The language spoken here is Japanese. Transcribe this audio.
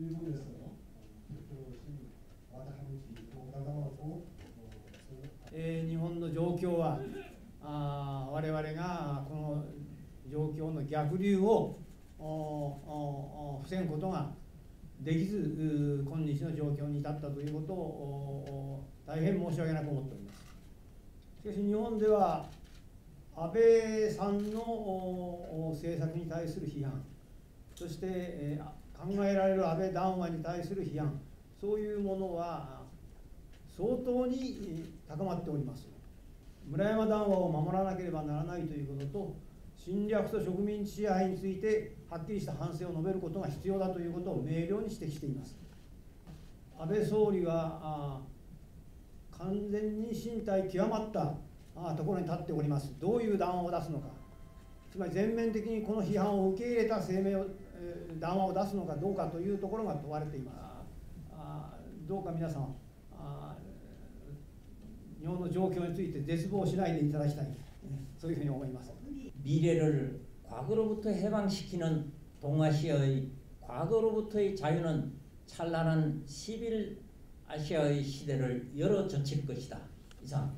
いうことですので、えー、日本の状況はあ我々がこの状況の逆流をおお防ぐことができず今日の状況に至ったということを大変申し訳なく思っております。しかし日本では安倍さんのおお政策に対する批判そして考えられる安倍談話に対する批判。そういうものは相当に高まっております。村山談話を守らなければならないということと侵略と植民地支配についてはっきりした反省を述べることが必要だということを明瞭に指摘しています。安倍総理は完全に身体極まったあところに立っております。どういう談話を出すのか。つまり全面的にこの批判を受け入れた声明を、えー、談話を出すのかどうかというところが問われています。あどうか皆さんあ日本の状況について絶望しないでいただきたい、そういうふうに思います。未来を과거로부터 해방시키는 동아시아의 과거로부터의 자유는 찬란한 11 아시아의 시대를 열어젖힐 것이 다. 이 상.